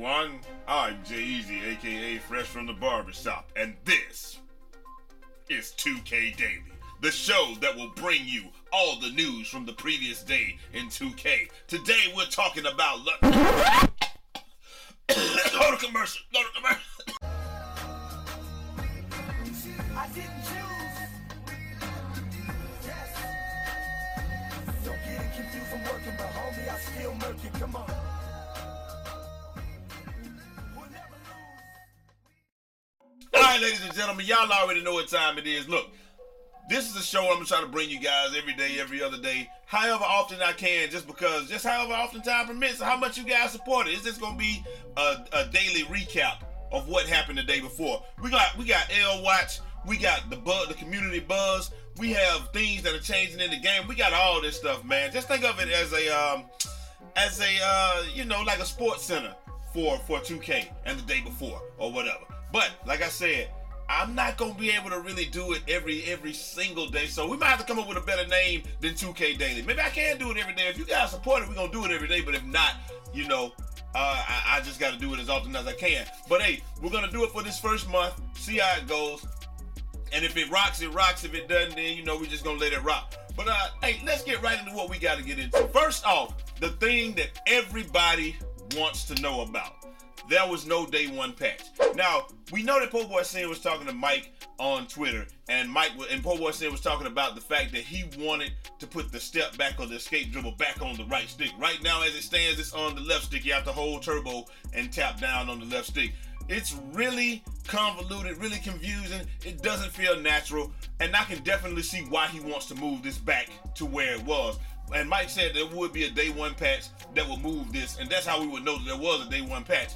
everyone. I'm Jai Eazy, aka Fresh from the Barbershop, and this is 2K Daily, the show that will bring you all the news from the previous day in 2K. Today we're talking about. Lo- go to commercial. Go to commercial. Ladies and gentlemen, y'all already know what time it is. Look, this is a show I'm gonna try to bring you guys every day, every other day, however often I can, just because, just however often time permits, how much you guys support it. It's just gonna be a, a daily recap of what happened the day before. We got we got L Watch, we got the buzz, the community buzz. We have things that are changing in the game. We got all this stuff, man. Just think of it as a um, as a uh, you know, like a sports center for for 2K and the day before or whatever. But like I said, I'm not gonna be able to really do it every every single day. So we might have to come up with a better name than 2K Daily. Maybe I can do it every day. If you guys support it, we're gonna do it every day. But if not, you know, uh, I, I just got to do it as often as I can. But hey, we're gonna do it for this first month. See how it goes. And if it rocks, it rocks. If it doesn't, then you know we're just gonna let it rock. But uh, hey, let's get right into what we got to get into. First off, the thing that everybody wants to know about. There was no day one patch. Now we know that Po Boy Sin was talking to Mike on Twitter, and Mike and Po Boy Sin was talking about the fact that he wanted to put the step back or the escape dribble back on the right stick. Right now, as it stands, it's on the left stick. You have to hold turbo and tap down on the left stick. It's really convoluted, really confusing. It doesn't feel natural, and I can definitely see why he wants to move this back to where it was. And Mike said there would be a day one patch that would move this, and that's how we would know that there was a day one patch.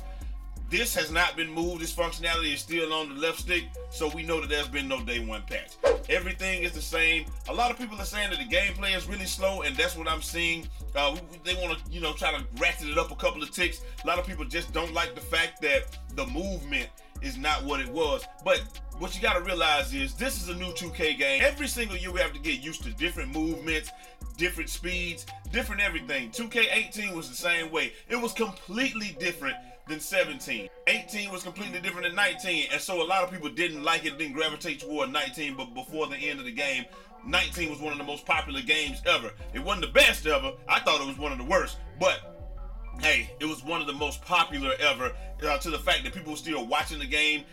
This has not been moved. This functionality is still on the left stick, so we know that there's been no day one patch. Everything is the same. A lot of people are saying that the gameplay is really slow, and that's what I'm seeing. Uh, they want to, you know, try to ratchet it up a couple of ticks. A lot of people just don't like the fact that the movement is not what it was. But what you got to realize is this is a new 2K game. Every single year we have to get used to different movements, different speeds, different everything. 2K18 was the same way. It was completely different than 17. 18 was completely different than 19, and so a lot of people didn't like it, didn't gravitate toward 19. But before the end of the game, 19 was one of the most popular games ever. It wasn't the best ever. I thought it was one of the worst, but hey, it was one of the most popular ever. Uh, to the fact that people were still watching the game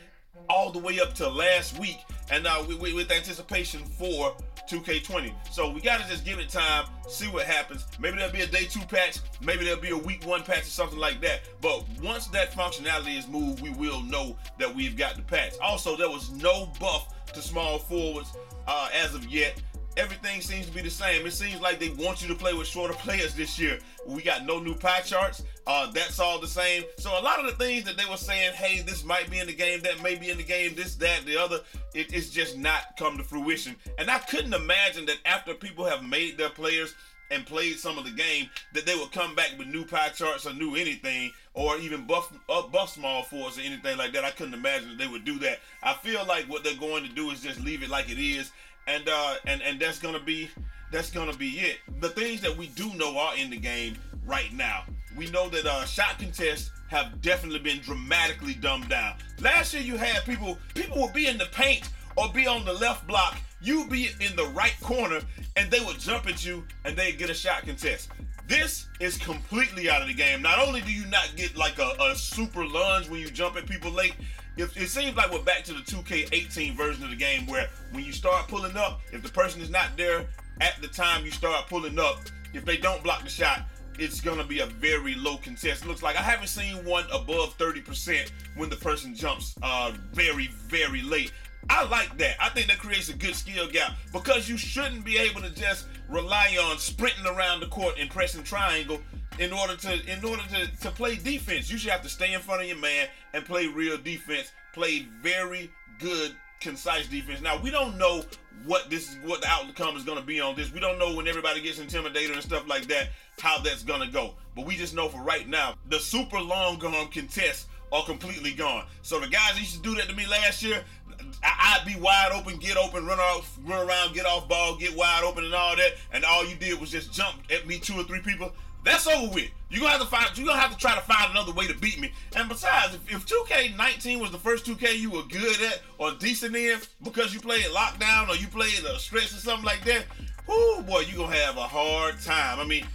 all the way up to last week, and uh, we, we, with anticipation for 2K20. So we gotta just give it time, see what happens. Maybe there'll be a day two patch, maybe there'll be a week one patch or something like that. But once that functionality is moved, we will know that we've got the patch. Also, there was no buff to small forwards uh, as of yet everything seems to be the same. It seems like they want you to play with shorter players this year. We got no new pie charts. Uh, that's all the same. So a lot of the things that they were saying, hey, this might be in the game, that may be in the game, this, that, the other, it, it's just not come to fruition. And I couldn't imagine that after people have made their players and played some of the game, that they would come back with new pie charts or new anything, or even buff uh, buff small force or anything like that. I couldn't imagine that they would do that. I feel like what they're going to do is just leave it like it is, and uh, and and that's gonna be that's gonna be it. The things that we do know are in the game right now. We know that uh, shot contests have definitely been dramatically dumbed down. Last year, you had people people would be in the paint or be on the left block. You'd be in the right corner, and they would jump at you, and they'd get a shot contest. This is completely out of the game. Not only do you not get like a, a super lunge when you jump at people late, it, it seems like we're back to the 2K18 version of the game where when you start pulling up, if the person is not there at the time you start pulling up, if they don't block the shot, it's gonna be a very low contest. It looks like I haven't seen one above 30% when the person jumps uh, very, very late. I like that. I think that creates a good skill gap because you shouldn't be able to just rely on sprinting around the court and pressing triangle in order to in order to, to play defense. You should have to stay in front of your man and play real defense. Play very good, concise defense. Now we don't know what this what the outcome is going to be on this. We don't know when everybody gets intimidated and stuff like that how that's going to go. But we just know for right now the super long arm contests are completely gone. So the guys that used to do that to me last year, I'd be wide open, get open, run off, run around, get off ball, get wide open, and all that. And all you did was just jump at me two or three people. That's over with. You're gonna have to find. You're gonna have to try to find another way to beat me. And besides, if, if 2K19 was the first 2K you were good at or decent in because you played lockdown or you played a stretch or something like that, whoo boy, you're gonna have a hard time. I mean,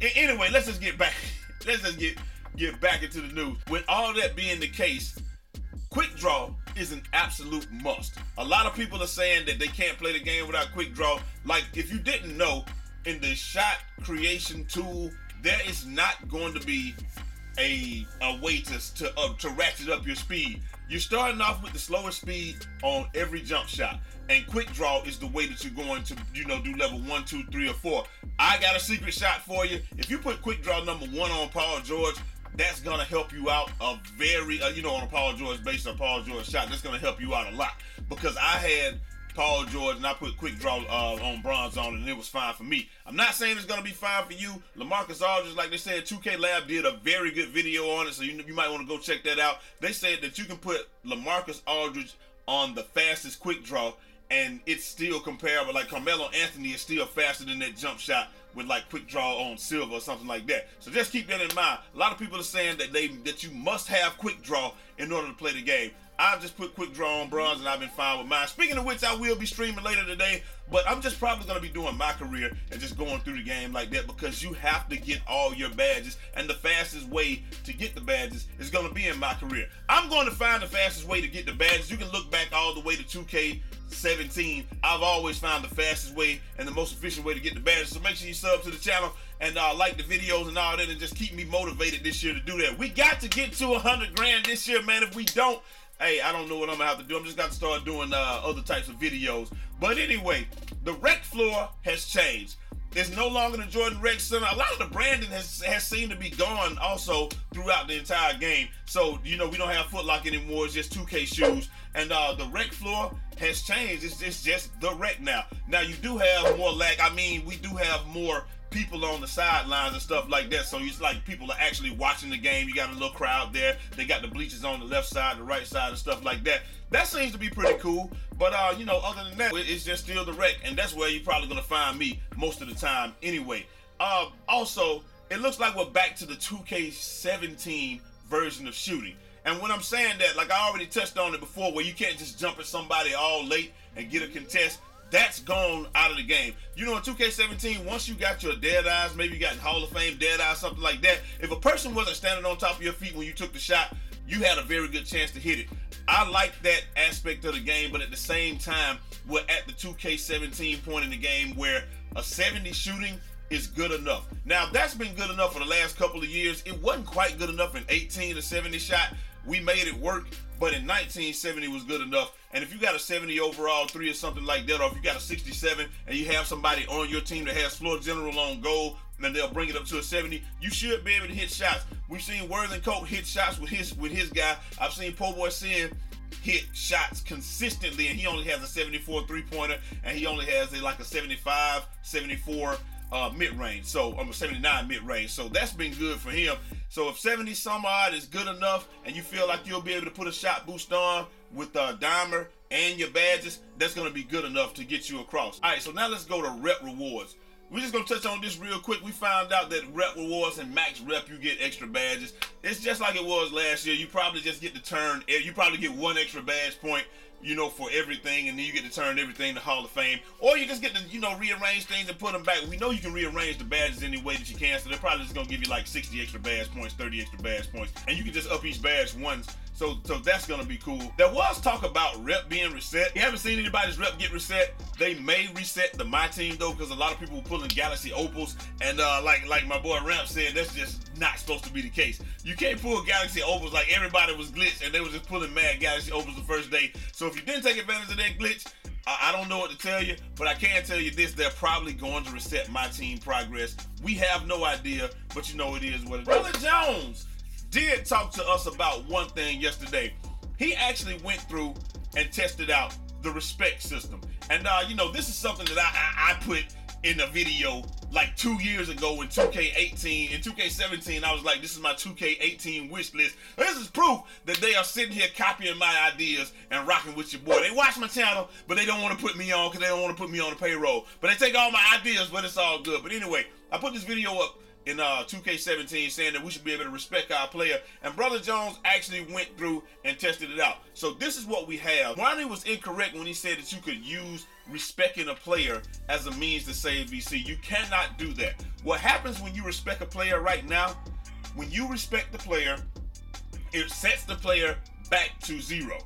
anyway, let's just get back. Let's just get get back into the news. With all that being the case, quick draw is an absolute must. A lot of people are saying that they can't play the game without quick draw. Like if you didn't know, in the shot creation tool, there is not going to be a a way to to uh, to ratchet up your speed. You're starting off with the slower speed on every jump shot, and quick draw is the way that you're going to you know do level one, two, three, or four. I got a secret shot for you. If you put quick draw number one on Paul George, that's gonna help you out a very uh, you know on a Paul George based on Paul George shot. That's gonna help you out a lot because I had Paul George and I put quick draw uh, on bronze on it and it was fine for me. I'm not saying it's gonna be fine for you. Lamarcus Aldridge, like they said, 2K Lab did a very good video on it, so you, you might want to go check that out. They said that you can put Lamarcus Aldridge on the fastest quick draw and it's still comparable. Like Carmelo Anthony is still faster than that jump shot with like quick draw on silver or something like that. So just keep that in mind. A lot of people are saying that they that you must have quick draw in order to play the game. I've just put quick draw on bronze and I've been fine with mine. Speaking of which, I will be streaming later today, but I'm just probably gonna be doing my career and just going through the game like that because you have to get all your badges, and the fastest way to get the badges is gonna be in my career. I'm going to find the fastest way to get the badges. You can look back all the way to 2K 17. I've always found the fastest way and the most efficient way to get the badges. So make sure you sub to the channel and uh, like the videos and all that, and just keep me motivated this year to do that. We got to get to 100 grand this year, man. If we don't, hey, I don't know what I'm gonna have to do. I'm just to start doing uh, other types of videos. But anyway, the rec floor has changed. There's no longer the Jordan Rec Center. A lot of the branding has has seemed to be gone also throughout the entire game. So you know we don't have Foot Lock anymore. It's just 2K shoes, and uh, the rec floor has changed. It's, it's just the rec now. Now you do have more lag. I mean, we do have more people on the sidelines and stuff like that. So it's like people are actually watching the game. You got a little crowd there. They got the bleachers on the left side, the right side, and stuff like that. That seems to be pretty cool. But uh, you know, other than that, it's just still the rec, and that's where you're probably gonna find me most of the time anyway. Uh, also, it looks like we're back to the 2K17 version of shooting. And when I'm saying that, like I already touched on it before, where you can't just jump at somebody all late and get a contest. That's gone out of the game. You know, in 2K17, once you got your dead eyes, maybe you got Hall of Fame dead eyes, something like that. If a person wasn't standing on top of your feet when you took the shot, you had a very good chance to hit it. I like that aspect of the game, but at the same time, we're at the 2K17 point in the game where a 70 shooting is good enough. Now, that's been good enough for the last couple of years. It wasn't quite good enough in 18 to 70 shot. We made it work, but in 1970 was good enough. And if you got a 70 overall three or something like that, or if you got a 67 and you have somebody on your team that has floor general on goal, and they'll bring it up to a 70, you should be able to hit shots. We've seen Worthing Coat hit shots with his with his guy. I've seen Po Boy Sin hit shots consistently, and he only has a 74 three-pointer, and he only has a like a 75, 74 uh, mid-range. So I'm a 79 mid-range. So that's been good for him. So if 70 some odd is good enough, and you feel like you'll be able to put a shot boost on with uh, Dimer and your badges, that's gonna be good enough to get you across. All right, so now let's go to rep rewards. We're just gonna touch on this real quick. We found out that rep rewards and max rep, you get extra badges. It's just like it was last year. You probably just get to turn. You probably get one extra badge point, you know, for everything, and then you get to turn everything to Hall of Fame, or you just get to, you know, rearrange things and put them back. We know you can rearrange the badges any way that you can, so they're probably just gonna give you like 60 extra badge points, 30 extra badge points, and you can just up each badge once. So, so that's gonna be cool. There was talk about rep being reset. You haven't seen anybody's rep get reset. They may reset the my team though, because a lot of people were pulling Galaxy Opals, and uh, like like my boy Ramp said, that's just not supposed to be the case. You can't pull Galaxy Opals like everybody was glitched, and they were just pulling mad Galaxy Opals the first day. So if you didn't take advantage of that glitch, I don't know what to tell you, but I can tell you this: they're probably going to reset my team progress. We have no idea, but you know it is what it is. Brotha Jones did talk to us about one thing yesterday. He actually went through and tested out the respect system, and uh, you know this is something that I, I, I put in a video like two years ago in 2K18. In 2K17, I was like, this is my 2K18 wish list. This is proof that they are sitting here copying my ideas and rocking with your boy. They watch my channel, but they don't want to put me on because they don't want to put me on the payroll. But they take all my ideas, but it's all good. But anyway, I put this video up in uh 2K17 saying that we should be able to respect our player. And Brotha Jones actually went through and tested it out. So this is what we have. Ronnie was incorrect when he said that you could use respecting a player as a means to save VC. You cannot do that. What happens when you respect a player right now, when you respect the player, it sets the player back to zero.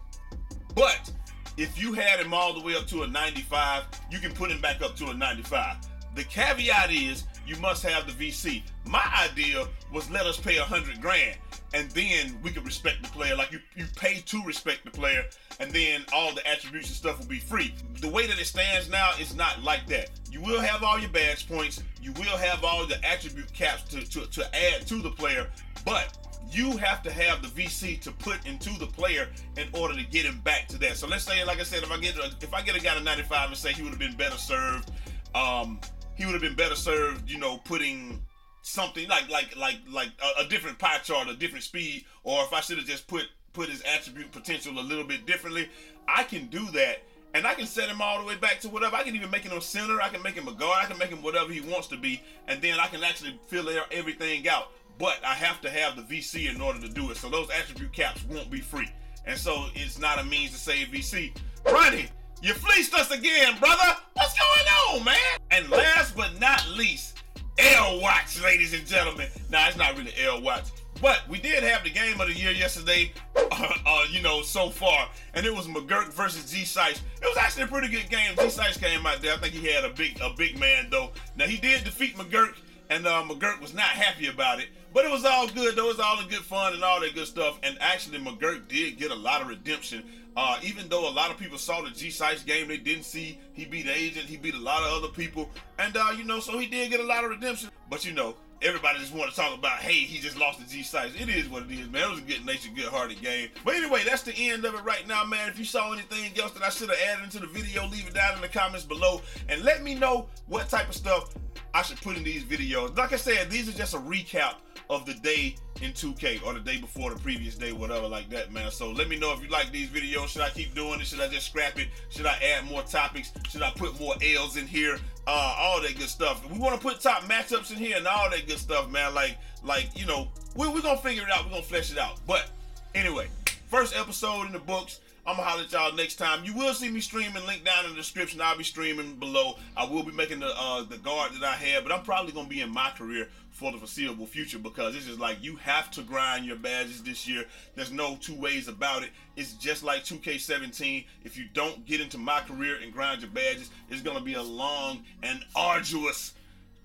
But if you had him all the way up to a 95, you can put him back up to a 95. The caveat is you must have the VC. My idea was let us pay a hundred grand, and then we could respect the player. Like you, you pay to respect the player, and then all the attribution stuff will be free. The way that it stands now is not like that. You will have all your badge points. You will have all the attribute caps to, to, to add to the player, but you have to have the VC to put into the player in order to get him back to that. So let's say, like I said, if I get a, if I get a guy to 95 and say he would have been better served, um, he would have been better served, you know, putting something like like like like a, a different pie chart, a different speed, or if I should have just put put his attribute potential a little bit differently, I can do that. And I can set him all the way back to whatever. I can even make him a center. I can make him a guard. I can make him whatever he wants to be. And then I can actually fill everything out but I have to have the VC in order to do it. So those attribute caps won't be free. And so it's not a means to save VC. Ronnie, you fleeced us again, brother. What's going on, man? And last but not least, L Watch, ladies and gentlemen. Now, it's not really L Watch. But we did have the game of the year yesterday, uh, uh, you know, so far, and it was Magurk versus Geesice. It was actually a pretty good game. Geesice came out there. I think he had a big, a big man though. Now he did defeat Magurk, and uh, Magurk was not happy about it. But it was all good though. It was all in good fun and all that good stuff. And actually, Magurk did get a lot of redemption. Uh, even though a lot of people saw the Geesice game, they didn't see he beat Agent. He beat a lot of other people, and uh, you know, so he did get a lot of redemption. But you know, everybody just want to talk about, hey, he just lost the Geesice. It is what it is, man. It was a good natured, good hearted game. But anyway, that's the end of it right now, man. If you saw anything else that I should have added into the video, leave it down in the comments below and let me know what type of stuff I should put in these videos. Like I said, these are just a recap of the day in 2K or the day before the previous day, whatever like that, man. So let me know if you like these videos. Should I keep doing it? Should I just scrap it? Should I add more topics? Should I put more L's in here? Uh, all that good stuff. We want to put top matchups in here and all that good stuff, man. Like, like you know, we're, we're gonna figure it out. We're gonna flesh it out. But anyway, first episode in the books. I'm gonna holler at y'all next time. You will see me streaming. Link down in the description. I'll be streaming below. I will be making the uh, the guard that I have, but I'm probably gonna be in my career for the foreseeable future because it's just like you have to grind your badges this year. There's no two ways about it. It's just like 2K17. If you don't get into my career and grind your badges, it's gonna be a long and arduous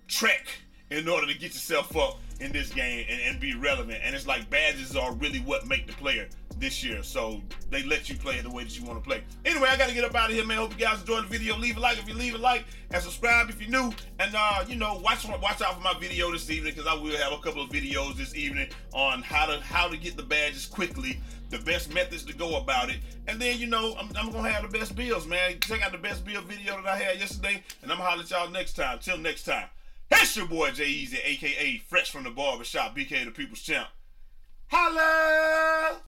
trek in order to get yourself up in this game and, and be relevant. And it's like badges are really what make the player this year. So they let you play the way that you want to play. Anyway, I got to get up out of here, man. Hope you guys enjoyed the video. Leave a like if you leave a like and subscribe if you're new. And, uh, you know, watch watch out for my video this evening because I will have a couple of videos this evening on how to how to get the badges quickly, the best methods to go about it. And then, you know, I'm, I'm going to have the best bills, man. Check out the best bill video that I had yesterday. And I'm to holler at y'all next time. Till next time. It's your boy Jai Eazy, aka Fresh from the Barbershop, BK the People's Champ. Holla!